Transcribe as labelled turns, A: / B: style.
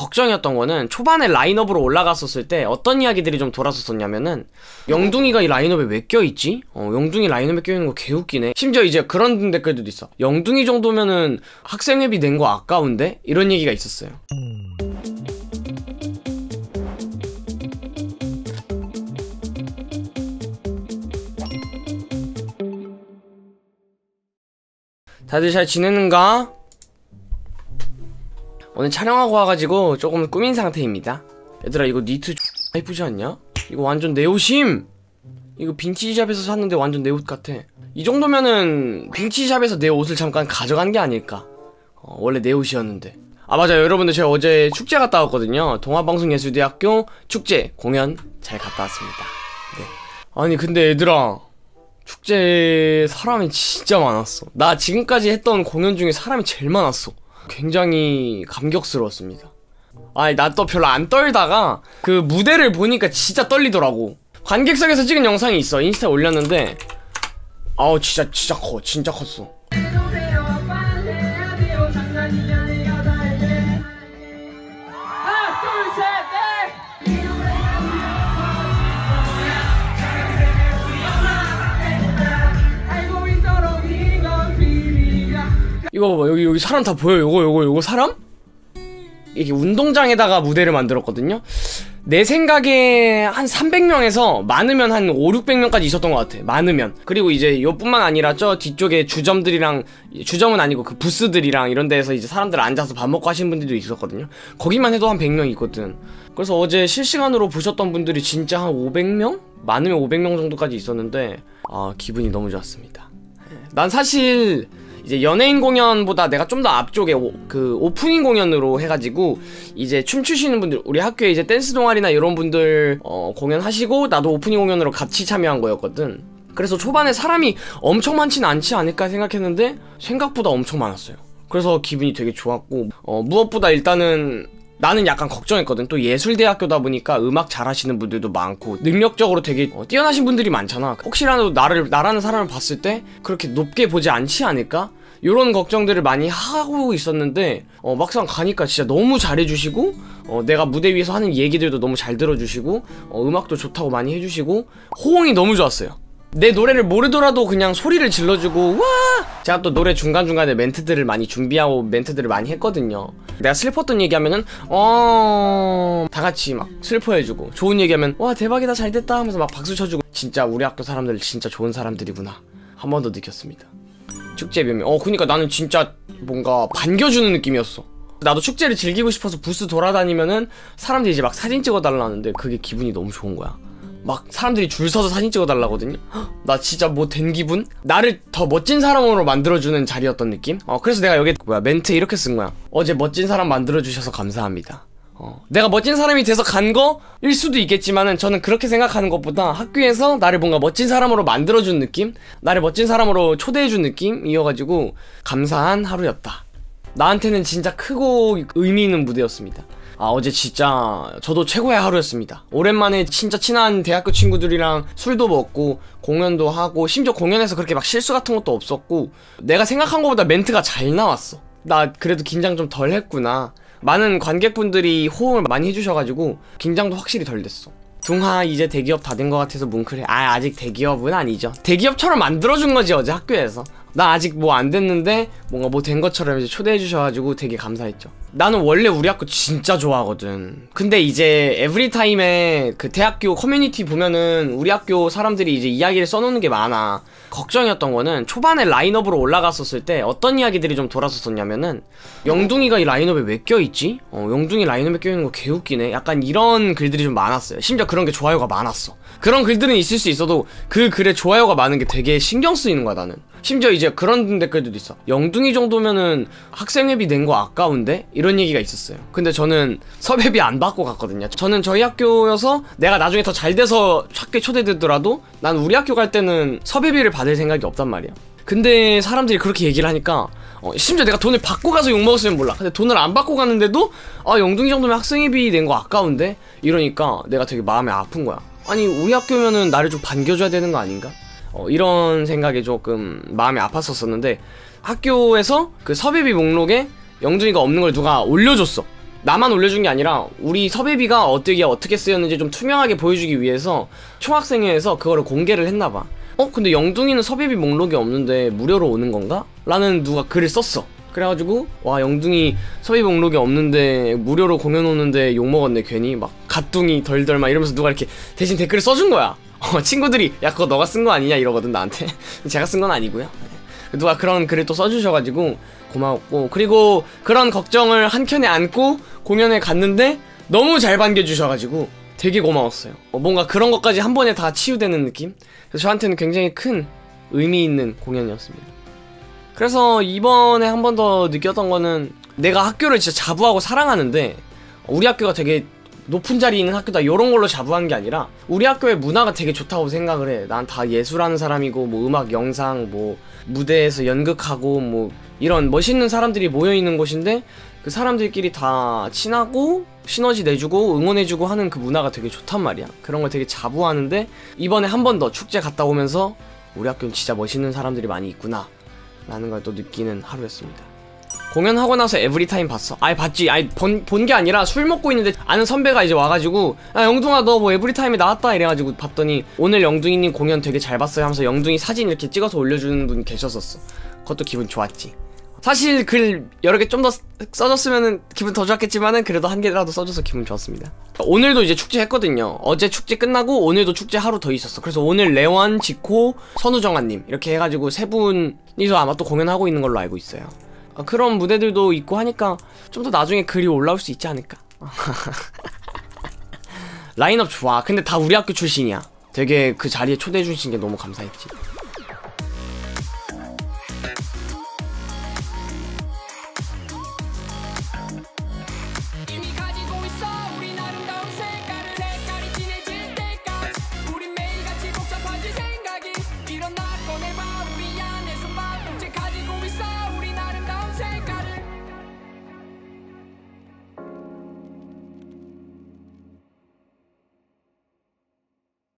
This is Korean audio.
A: 걱정이었던 거는 초반에 라인업으로 올라갔었을 때 어떤 이야기들이 좀 돌았었냐면은 영둥이가 이 라인업에 왜 껴있지? 어, 영둥이 라인업에 껴있는 거 개웃기네. 심지어 이제 그런 댓글도 있어. 영둥이 정도면은 학생회비 낸 거 아까운데? 이런 얘기가 있었어요. 다들 잘 지내는가? 오늘 촬영하고 와가지고 조금 꾸민 상태입니다. 얘들아 이거 니트 예쁘지 않냐? 이거 완전 내 옷임! 이거 빈티지샵에서 샀는데 완전 내 옷 같아. 이 정도면은 빈티지샵에서 내 옷을 잠깐 가져간 게 아닐까? 어, 원래 내 옷이었는데. 아 맞아요. 여러분들 제가 어제 축제 갔다 왔거든요. 동아방송예술대학교 축제 공연 잘 갔다 왔습니다. 네. 아니 근데 얘들아 축제 사람이 진짜 많았어. 나 지금까지 했던 공연 중에 사람이 제일 많았어 굉장히 감격스러웠습니다. 아니 나 또 별로 안 떨다가 그 무대를 보니까 진짜 떨리더라고. 관객석에서 찍은 영상이 있어. 인스타에 올렸는데. 아우 진짜 진짜 커. 진짜 컸어 이거 봐봐. 여기 여기 사람 다 보여. 요거 요거 요거 사람? 이게 운동장에다가 무대를 만들었거든요. 내 생각에 한 300명에서 많으면 한 5, 600명까지 있었던 것 같아. 많으면. 그리고 이제 요뿐만 아니라 저 뒤쪽에 주점들이랑 주점은 아니고 그 부스들이랑 이런 데에서 이제 사람들 앉아서 밥 먹고 하시는 분들도 있었거든요. 거기만 해도 한 100명 있거든. 그래서 어제 실시간으로 보셨던 분들이 진짜 한 500명? 많으면 500명 정도까지 있었는데 아 기분이 너무 좋았습니다. 난 사실 이제 연예인 공연보다 내가 좀 더 앞쪽에 오, 그 오프닝 공연으로 해가지고 이제 춤추시는 분들 우리 학교에 이제 댄스 동아리나 이런 분들 어, 공연하시고 나도 오프닝 공연으로 같이 참여한 거였거든. 그래서 초반에 사람이 엄청 많지는 않지 않을까 생각했는데 생각보다 엄청 많았어요. 그래서 기분이 되게 좋았고 어, 무엇보다 일단은 나는 약간 걱정했거든. 또 예술대학교다 보니까 음악 잘하시는 분들도 많고 능력적으로 되게 어, 뛰어나신 분들이 많잖아. 혹시라도 나를 나라는 사람을 봤을 때 그렇게 높게 보지 않지 않을까? 이런 걱정들을 많이 하고 있었는데 어, 막상 가니까 진짜 너무 잘해주시고 어, 내가 무대 위에서 하는 얘기들도 너무 잘 들어주시고 어, 음악도 좋다고 많이 해주시고 호응이 너무 좋았어요 내 노래를 모르더라도 그냥 소리를 질러주고 와! 제가 또 노래 중간중간에 멘트들을 많이 준비하고 멘트들을 많이 했거든요. 내가 슬펐던 얘기하면은 어... 다같이 막 슬퍼해주고 좋은 얘기하면 와 대박이다 잘됐다 하면서 막 박수 쳐주고. 진짜 우리 학교 사람들 진짜 좋은 사람들이구나. 한 번 더 느꼈습니다. 축제 묘미 어 그니까 나는 진짜 뭔가 반겨주는 느낌이었어. 나도 축제를 즐기고 싶어서 부스 돌아다니면은 사람들이 이제 막 사진 찍어달라는데 그게 기분이 너무 좋은 거야 막 사람들이 줄 서서 사진 찍어달라거든요 나 진짜 뭐 된 기분? 나를 더 멋진 사람으로 만들어주는 자리였던 느낌? 어 그래서 내가 여기 뭐야 멘트 이렇게 쓴 거야 어제 멋진 사람 만들어주셔서 감사합니다 어, 내가 멋진 사람이 돼서 간 거일 수도 있겠지만은 저는 그렇게 생각하는 것보다 학교에서 나를 뭔가 멋진 사람으로 만들어준 느낌? 나를 멋진 사람으로 초대해준 느낌이어가지고 감사한 하루였다 나한테는 진짜 크고 의미 있는 무대였습니다. 아 어제 진짜 저도 최고의 하루였습니다. 오랜만에 진짜 친한 대학교 친구들이랑 술도 먹고 공연도 하고 심지어 공연에서 그렇게 막 실수 같은 것도 없었고 내가 생각한 것보다 멘트가 잘 나왔어. 나 그래도 긴장 좀 덜 했구나. 많은 관객분들이 호응을 많이 해주셔가지고 긴장도 확실히 덜 됐어. 둥하 이제 대기업 다 된 것 같아서 뭉클해. 아 아직 대기업은 아니죠. 대기업처럼 만들어준 거지 어제 학교에서 나 아직 뭐 안 됐는데 뭔가 뭐 된 것처럼 이제 초대해 주셔가지고 되게 감사했죠 나는 원래 우리 학교 진짜 좋아하거든. 근데 이제 에브리타임에 그 대학교 커뮤니티 보면은 우리 학교 사람들이 이제 이야기를 써놓는 게 많아. 걱정이었던 거는 초반에 라인업으로 올라갔었을 때 어떤 이야기들이 좀 돌았었냐면은 영둥이가 이 라인업에 왜 껴있지? 어 영둥이 라인업에 껴있는 거 개웃기네. 약간 이런 글들이 좀 많았어요. 심지어 그런 게 좋아요가 많았어. 그런 글들은 있을 수 있어도 그 글에 좋아요가 많은 게 되게 신경 쓰이는 거야 나는. 심지어 이제 그런 댓글들도 있어. 영둥이 정도면은 학생회비 낸 거 아까운데? 이런 얘기가 있었어요. 근데 저는 섭외비 안 받고 갔거든요. 저는 저희 학교여서 내가 나중에 더 잘 돼서 학교에 초대되더라도 난 우리 학교 갈 때는 섭외비를 받을 생각이 없단 말이야. 근데 사람들이 그렇게 얘기를 하니까 어, 심지어 내가 돈을 받고 가서 욕먹었으면 몰라. 근데 돈을 안 받고 갔는데도 아 영둥이 정도면 학생회비 낸 거 아까운데? 이러니까 내가 되게 마음이 아픈 거야. 아니 우리 학교면은 나를 좀 반겨줘야 되는 거 아닌가? 어, 이런 생각에 조금 마음이 아팠었었는데 학교에서 그 섭외비 목록에 영준이가 없는 걸 누가 올려줬어. 나만 올려준 게 아니라 우리 섭외비가 어떻게 어떻게 쓰였는지 좀 투명하게 보여주기 위해서 총학생회에서 그거를 공개를 했나봐. 어 근데 영둥이는 섭외비 목록이 없는데 무료로 오는 건가? 라는 누가 글을 썼어. 그래가지고 와 영둥이 섭외 목록이 없는데 무료로 공연 오는데 욕먹었네 괜히. 막 갓둥이 덜덜 막 이러면서 누가 이렇게 대신 댓글을 써준 거야. 어, 친구들이 야 그거 너가 쓴 거 아니냐 이러거든 나한테. 제가 쓴 건 아니고요. 네. 누가 그런 글을 또 써주셔가지고 고마웠고 그리고 그런 걱정을 한켠에 안고 공연에 갔는데 너무 잘 반겨주셔가지고 되게 고마웠어요. 어, 뭔가 그런 것까지 한 번에 다 치유되는 느낌? 그래서 저한테는 굉장히 큰 의미 있는 공연이었습니다. 그래서 이번에 한 번 더 느꼈던 거는 내가 학교를 진짜 자부하고 사랑하는데 우리 학교가 되게 높은 자리에 있는 학교다 이런 걸로 자부한 게 아니라 우리 학교의 문화가 되게 좋다고 생각을 해. 난 다 예술하는 사람이고 뭐 음악, 영상, 뭐 무대에서 연극하고 뭐 이런 멋있는 사람들이 모여 있는 곳인데 그 사람들끼리 다 친하고 시너지 내주고 응원해주고 하는 그 문화가 되게 좋단 말이야. 그런 걸 되게 자부하는데 이번에 한 번 더 축제 갔다 오면서 우리 학교는 진짜 멋있는 사람들이 많이 있구나 라는 걸 또 느끼는 하루였습니다. 공연하고 나서 에브리타임 봤어. 아예 봤지. 아예 본게 아니라 술 먹고 있는데 아는 선배가 이제 와가지고 야 영둥아 너 뭐 에브리타임에 나왔다 이래가지고 봤더니 오늘 영둥이님 공연 되게 잘 봤어요 하면서 영둥이 사진 이렇게 찍어서 올려주는 분 계셨었어. 그것도 기분 좋았지. 사실 글 여러 개 좀 더 써줬으면 기분 더 좋았겠지만은 그래도 한 개라도 써줘서 기분 좋았습니다. 오늘도 이제 축제 했거든요. 어제 축제 끝나고 오늘도 축제 하루 더 있었어. 그래서 오늘 레원, 지코, 선우정아님 이렇게 해가지고 세 분이서 아마 또 공연하고 있는 걸로 알고 있어요. 아, 그런 무대들도 있고 하니까 좀 더 나중에 글이 올라올 수 있지 않을까 라인업 좋아 근데 다 우리 학교 출신이야 되게 그 자리에 초대해 주신 게 너무 감사했지